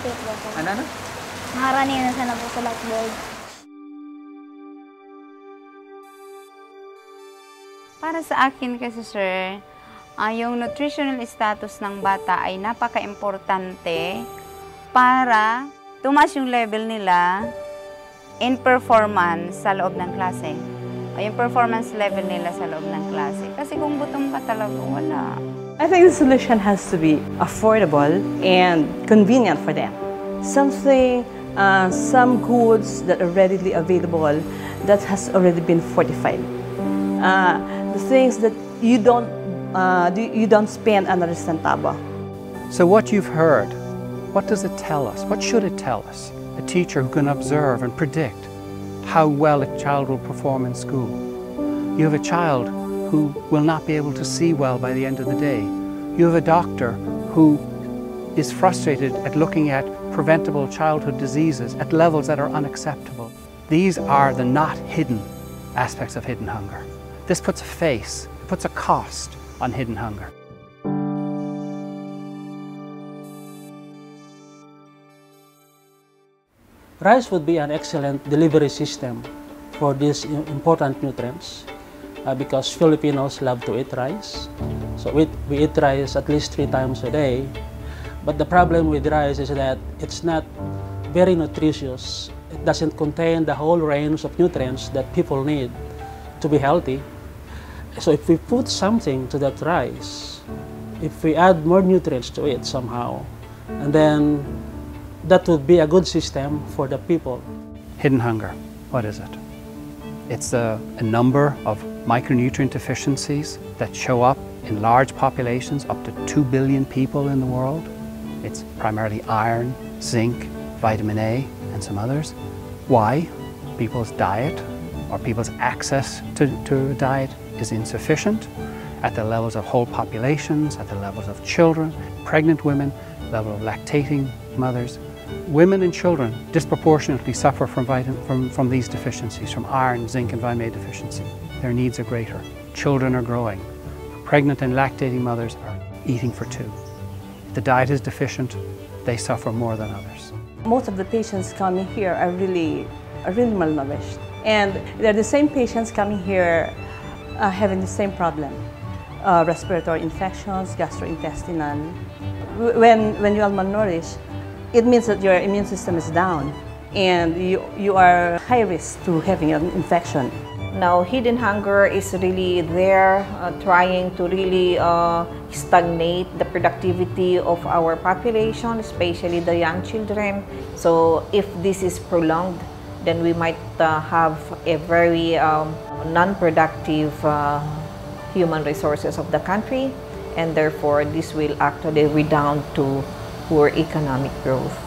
Po? Ano na? Maharani na sana po sa blackboard. Para sa akin kasi sir, ah, yung nutritional status ng bata ay napaka-importante para tumas yung level nila in performance sa loob ng klase. O yung performance level nila sa loob ng klase. Kasi kung gutom ka talaga, wala. I think the solution has to be affordable and convenient for them. Something, uh, some goods that are readily available that has already been fortified. Uh, the things that you don't, uh, you don't spend another centavo. So what you've heard, what does it tell us? What should it tell us? A teacher who can observe and predict how well a child will perform in school. You have a child who will not be able to see well by the end of the day. You have a doctor who is frustrated at looking at preventable childhood diseases at levels that are unacceptable. These are the not hidden aspects of hidden hunger. This puts a face, puts a cost on hidden hunger. Rice would be an excellent delivery system for these important nutrients uh, because Filipinos love to eat rice. So we, we eat rice at least three times a day. But the problem with rice is that it's not very nutritious. It doesn't contain the whole range of nutrients that people need to be healthy. So if we put something to that rice, if we add more nutrients to it somehow, and then that would be a good system for the people. Hidden hunger, what is it? It's a, a number of micronutrient deficiencies that show up in large populations, up to 2 billion people in the world. It's primarily iron, zinc, vitamin A, and some others. Why? People's diet or people's access to, to a diet is insufficient at the levels of whole populations, at the levels of children, pregnant women, level of lactating mothers. Women and children disproportionately suffer from, vitam- from, from these deficiencies, from iron, zinc, and vitamin A deficiency. Their needs are greater. Children are growing. Pregnant and lactating mothers are eating for two. If the diet is deficient, they suffer more than others. Most of the patients coming here are really, are really malnourished. And they're the same patients coming here uh, having the same problem. Uh, respiratory infections, gastrointestinal. When, when you are malnourished, it means that your immune system is down and you, you are high risk to having an infection. Now, hidden hunger is really there, uh, trying to really uh, stagnate the productivity of our population, especially the young children. So, if this is prolonged, then we might uh, have a very um, non-productive uh, human resources of the country, and therefore this will actually redound to poor economic growth.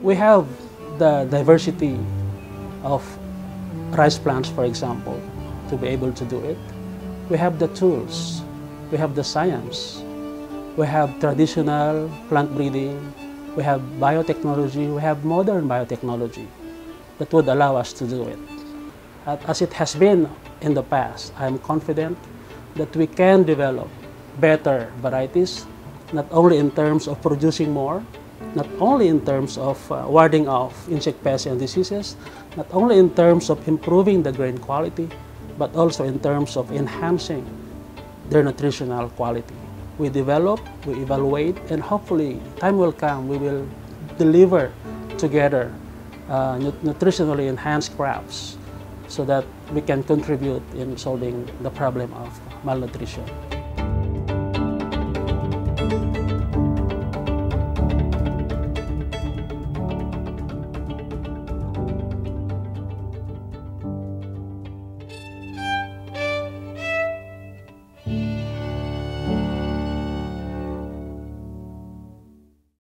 We have the diversity of rice plants, for example, to be able to do it. We have the tools, we have the science, we have traditional plant breeding, we have biotechnology, we have modern biotechnology that would allow us to do it. As it has been in the past, I am confident that we can develop better varieties, not only in terms of producing more, not only in terms of uh, warding off insect pests and diseases, not only in terms of improving the grain quality, but also in terms of enhancing their nutritional quality. We develop, we evaluate, and hopefully, time will come, we will deliver together uh, nutritionally enhanced crops so that we can contribute in solving the problem of malnutrition.